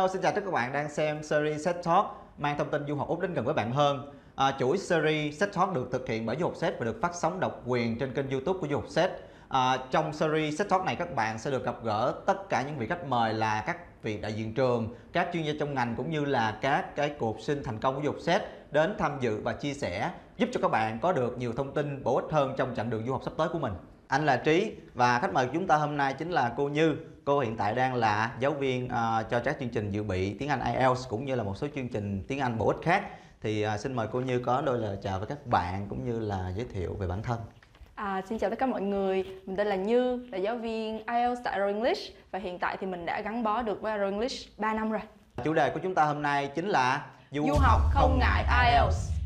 Hello, xin chào tất cả các bạn đang xem series Set Talk mang thông tin du học Úc đến gần với bạn hơn. À, chuỗi series Set Talk được thực hiện bởi du học Set và được phát sóng độc quyền trên kênh YouTube của du học Set. À, trong series Set Talk này các bạn sẽ được gặp gỡ tất cả những vị khách mời là các vị đại diện trường, các chuyên gia trong ngành cũng như là các cái cuộc sinh thành công của du học Set đến tham dự và chia sẻ giúp cho các bạn có được nhiều thông tin bổ ích hơn trong chặng đường du học sắp tới của mình. Anh là Trí và khách mời của chúng ta hôm nay chính là cô Như. Cô hiện tại đang là giáo viên uh, cho các chương trình dự bị tiếng Anh IELTS cũng như là một số chương trình tiếng Anh bổ ích khác. Thì uh, xin mời cô Như có đôi lời chào với các bạn cũng như là giới thiệu về bản thân. À, xin chào tất cả mọi người, mình tên là Như, là giáo viên IELTS tại Arrow English và hiện tại thì mình đã gắn bó được với Arrow English 3 năm rồi. Chủ đề của chúng ta hôm nay chính là Du, du học không ngại IELTS.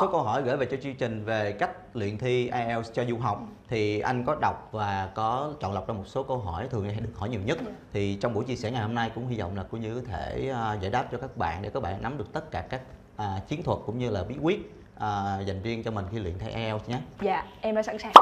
Số câu hỏi gửi về cho chương trình về cách luyện thi IELTS cho du học thì anh có đọc và có chọn lọc ra một số câu hỏi thường hay được hỏi nhiều nhất. Thì trong buổi chia sẻ ngày hôm nay cũng hy vọng là cô Như có thể uh, giải đáp cho các bạn để các bạn nắm được tất cả các uh, chiến thuật cũng như là bí quyết uh, dành riêng cho mình khi luyện thi IELTS nhé. Dạ, em đã sẵn sàng.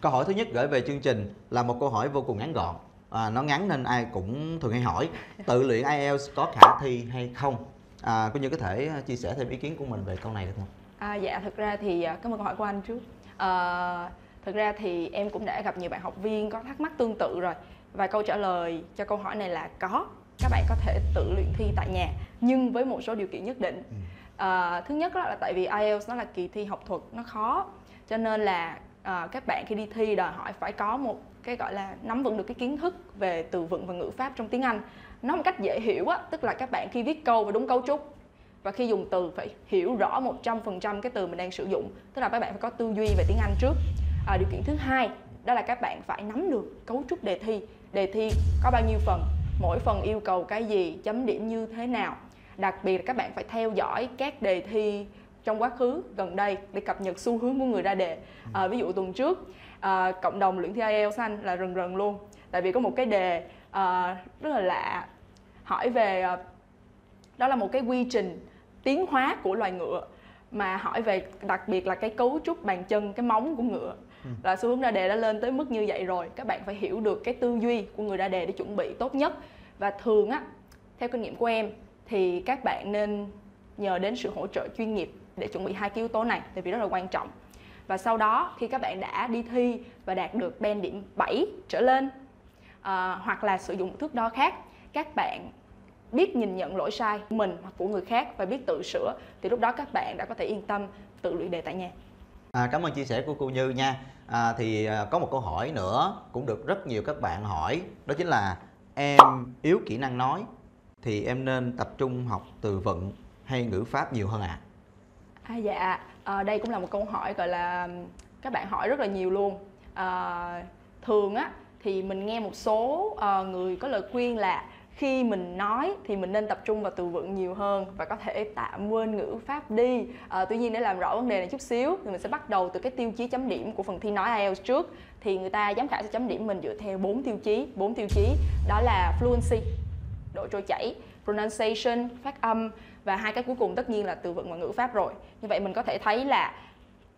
Câu hỏi thứ nhất gửi về chương trình là một câu hỏi vô cùng ngắn gọn. À, nó ngắn nên ai cũng thường hay hỏi tự luyện IELTS có khả thi hay không à, cô như có thể chia sẻ thêm ý kiến của mình về câu này được không? À, dạ thực ra thì à, cảm ơn câu hỏi của anh trước. À, thực ra thì em cũng đã gặp nhiều bạn học viên có thắc mắc tương tự rồi. Và câu trả lời cho câu hỏi này là có. Các bạn có thể tự luyện thi tại nhà nhưng với một số điều kiện nhất định. Ừ. à, thứ nhất là tại vì IELTS nó là kỳ thi học thuật nó khó. Cho nên là à, các bạn khi đi thi đòi hỏi phải có một cái gọi là nắm vững được cái kiến thức về từ vựng và ngữ pháp trong tiếng Anh. Nói một cách dễ hiểu á tức là các bạn khi viết câu và đúng cấu trúc và khi dùng từ phải hiểu rõ 100% cái từ mình đang sử dụng tức là các bạn phải có tư duy về tiếng Anh trước. À, điều kiện thứ hai đó là các bạn phải nắm được cấu trúc đề thi. Đề thi có bao nhiêu phần mỗi phần yêu cầu cái gì chấm điểm như thế nào. Đặc biệt là các bạn phải theo dõi các đề thi trong quá khứ gần đây để cập nhật xu hướng của người ra đề. À, ví dụ tuần trước à, cộng đồng luyện thi IELTS anh là rần rần luôn. Tại vì có một cái đề à, rất là lạ. Hỏi về à, đó là một cái quy trình tiến hóa của loài ngựa mà hỏi về đặc biệt là cái cấu trúc bàn chân cái móng của ngựa. Ừ. là xu hướng ra đề đã lên tới mức như vậy rồi. Các bạn phải hiểu được cái tư duy của người ra đề để chuẩn bị tốt nhất. Và thường á theo kinh nghiệm của em thì các bạn nên nhờ đến sự hỗ trợ chuyên nghiệp để chuẩn bị hai cái yếu tố này tại vì rất là quan trọng và sau đó khi các bạn đã đi thi và đạt được band điểm 7 trở lên à, hoặc là sử dụng thước đo khác các bạn biết nhìn nhận lỗi sai của mình hoặc của người khác và biết tự sửa thì lúc đó các bạn đã có thể yên tâm tự luyện đề tại nhà À, cảm ơn chia sẻ của cô Như nha. À, thì à, có một câu hỏi nữa cũng được rất nhiều các bạn hỏi đó chính là em yếu kỹ năng nói thì em nên tập trung học từ vựng hay ngữ pháp nhiều hơn ạ? À? À dạ, à, đây cũng là một câu hỏi gọi là các bạn hỏi rất là nhiều luôn. À, thường á thì mình nghe một số uh, người có lời khuyên là khi mình nói thì mình nên tập trung vào từ vựng nhiều hơn và có thể tạm quên ngữ pháp đi. À, tuy nhiên để làm rõ vấn đề này chút xíu thì mình sẽ bắt đầu từ cái tiêu chí chấm điểm của phần thi nói IELTS trước. Thì người ta giám khảo sẽ chấm điểm mình dựa theo bốn tiêu chí bốn tiêu chí. Đó là fluency độ trôi chảy pronunciation phát âm và hai cái cuối cùng tất nhiên là từ vựng và ngữ pháp rồi. Như vậy mình có thể thấy là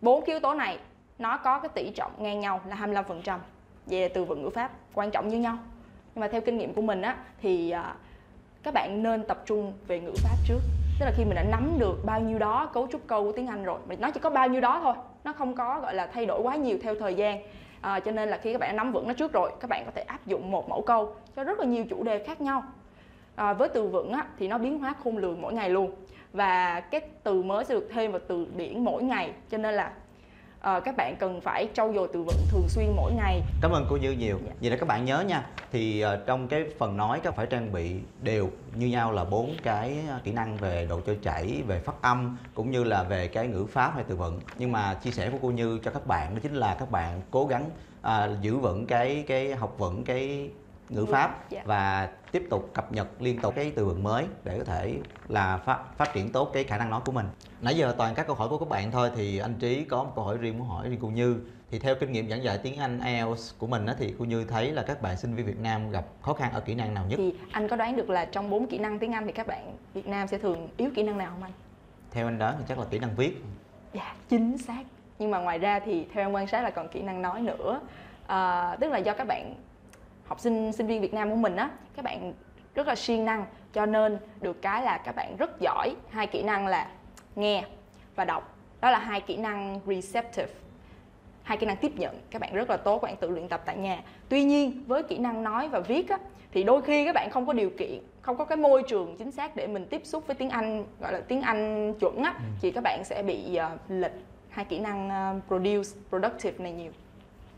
bốn yếu tố này nó có cái tỷ trọng ngang nhau là 25% về từ vựng ngữ pháp quan trọng như nhau. Nhưng mà theo kinh nghiệm của mình á thì à, các bạn nên tập trung về ngữ pháp trước. Tức là khi mình đã nắm được bao nhiêu đó cấu trúc câu của tiếng Anh rồi mình chỉ có bao nhiêu đó thôi nó không có gọi là thay đổi quá nhiều theo thời gian. À, cho nên là khi các bạn nắm vững nó trước rồi các bạn có thể áp dụng một mẫu câu cho rất là nhiều chủ đề khác nhau à, với từ vựng á, thì nó biến hóa khôn lường mỗi ngày luôn. Và cái từ mới sẽ được thêm vào từ điển mỗi ngày. Cho nên là uh, các bạn cần phải trau dồi từ vựng thường xuyên mỗi ngày. Cảm ơn cô như nhiều. Dạ. vậy là các bạn nhớ nha thì uh, trong cái phần nói các phải trang bị đều như nhau là bốn cái kỹ năng về độ trôi chảy về phát âm cũng như là về cái ngữ pháp hay từ vựng. Nhưng mà chia sẻ của cô như cho các bạn đó chính là các bạn cố gắng uh, giữ vững cái cái học vững cái ngữ pháp dạ. và tiếp tục cập nhật liên tục cái từ vựng mới để có thể là phát phát triển tốt cái khả năng nói của mình nãy giờ toàn các câu hỏi của các bạn thôi thì anh trí có một câu hỏi riêng muốn hỏi riêng cô như thì theo kinh nghiệm giảng dạy tiếng Anh IELTS của mình á, thì cô Như thấy là các bạn sinh viên Việt Nam gặp khó khăn ở kỹ năng nào nhất? Thì anh có đoán được là trong bốn kỹ năng tiếng Anh thì các bạn Việt Nam sẽ thường yếu kỹ năng nào không anh? Theo anh đoán thì chắc là kỹ năng viết. Dạ, chính xác. Nhưng mà ngoài ra thì theo em quan sát là còn kỹ năng nói nữa. À, tức là do các bạn học sinh sinh viên Việt Nam của mình á các bạn rất là siêng năng cho nên được cái là các bạn rất giỏi. Hai kỹ năng là nghe và đọc. Đó là hai kỹ năng receptive hai kỹ năng tiếp nhận. Các bạn rất là tốt các bạn tự luyện tập tại nhà. Tuy nhiên với kỹ năng nói và viết á, thì đôi khi các bạn không có điều kiện không có cái môi trường chính xác để mình tiếp xúc với tiếng Anh gọi là tiếng Anh chuẩn á thì các bạn sẽ bị uh, lệch hai kỹ năng uh, produce productive này nhiều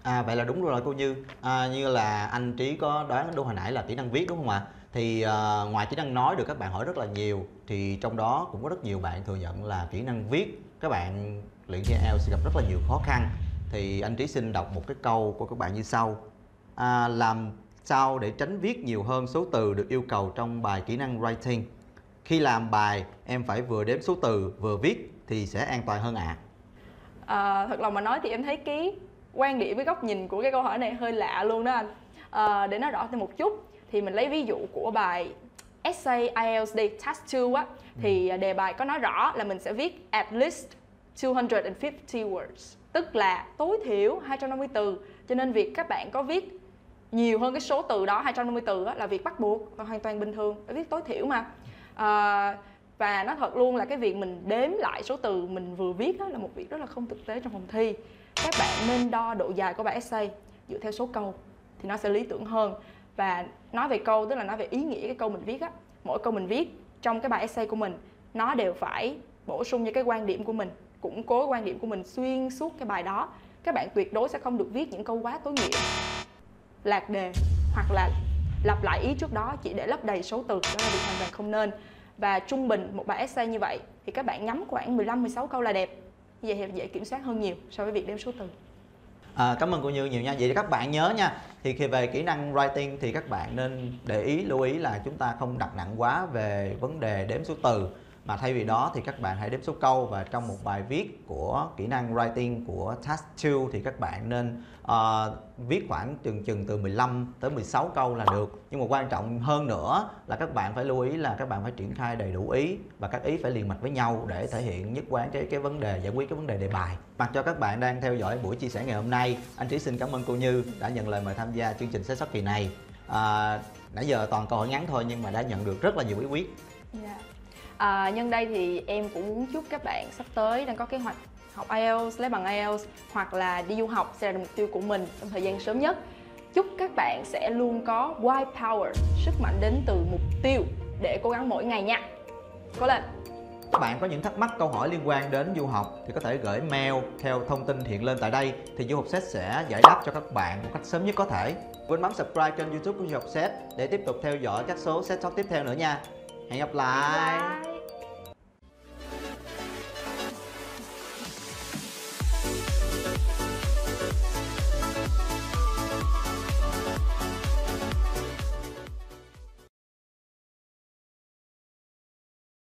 À vậy là đúng rồi cô Như à, Như là anh Trí có đoán đúng hồi nãy là kỹ năng viết đúng không ạ? Thì à, ngoài kỹ năng nói được các bạn hỏi rất là nhiều Thì trong đó cũng có rất nhiều bạn thừa nhận là kỹ năng viết Các bạn luyện thi IELTS gặp rất là nhiều khó khăn Thì anh Trí xin đọc một cái câu của các bạn như sau à, Làm sao để tránh viết nhiều hơn số từ được yêu cầu trong bài kỹ năng writing Khi làm bài em phải vừa đếm số từ vừa viết thì sẽ an toàn hơn ạ à. à, Thật lòng mà nói thì em thấy cái quan điểm với góc nhìn của cái câu hỏi này hơi lạ luôn đó anh. À, để nói rõ thêm một chút thì mình lấy ví dụ của bài essay IELTS Day Task 2 á thì ừ. đề bài có nói rõ là mình sẽ viết at least 250 words tức là tối thiểu 250 từ. Cho nên việc các bạn có viết nhiều hơn cái số từ đó 250 từ đó, là việc bắt buộc và hoàn toàn bình thường phải viết tối thiểu mà. À, và nó thật luôn là cái việc mình đếm lại số từ mình vừa viết đó là một việc rất là không thực tế trong phòng thi. Các bạn nên đo độ dài của bài essay dựa theo số câu thì nó sẽ lý tưởng hơn. Và nói về câu, tức là nói về ý nghĩa cái câu mình viết á, mỗi câu mình viết trong cái bài essay của mình, nó đều phải bổ sung cho cái quan điểm của mình, củng cố quan điểm của mình xuyên suốt cái bài đó. Các bạn tuyệt đối sẽ không được viết những câu quá tối nghĩa, lạc đề hoặc là lặp lại ý trước đó chỉ để lấp đầy số từ. Đó là việc hoàn toàn không nên và trung bình một bài essay như vậy thì các bạn nhắm khoảng 15 16 câu là đẹp như vậy thì dễ kiểm soát hơn nhiều so với việc đếm số từ À, cảm ơn cô Như nhiều nha. Vậy thì các bạn nhớ nha. Thì khi về kỹ năng writing thì các bạn nên để ý lưu ý là chúng ta không đặt nặng quá về vấn đề đếm số từ mà thay vì đó thì các bạn hãy đếm số câu và trong một bài viết của kỹ năng writing của task 2 thì các bạn nên uh, viết khoảng chừng chừng từ 15 tới 16 câu là được. Nhưng mà quan trọng hơn nữa là các bạn phải lưu ý là các bạn phải triển khai đầy đủ ý và các ý phải liền mạch với nhau để thể hiện nhất quán cái cái vấn đề giải quyết cái vấn đề đề bài. Mặc cho các bạn đang theo dõi buổi chia sẻ ngày hôm nay anh trí xin cảm ơn cô như đã nhận lời mời tham gia chương trình xét sóc kỳ này. À, nãy giờ toàn câu hỏi ngắn thôi nhưng mà đã nhận được rất là nhiều bí quyết. Yeah. À, nhân đây thì em cũng muốn chúc các bạn sắp tới đang có kế hoạch học IELTS, lấy bằng IELTS hoặc là đi du học sẽ là mục tiêu của mình trong thời gian sớm nhất. Chúc các bạn sẽ luôn có why power, sức mạnh đến từ mục tiêu để cố gắng mỗi ngày nha. Cố lên! Các bạn có những thắc mắc câu hỏi liên quan đến du học thì có thể gửi mail theo thông tin hiện lên tại đây thì du học set sẽ giải đáp cho các bạn một cách sớm nhất có thể. Quên bấm subscribe kênh youtube của du học set để tiếp tục theo dõi các số set talk tiếp theo nữa nha. Hẹn gặp lại! Bye.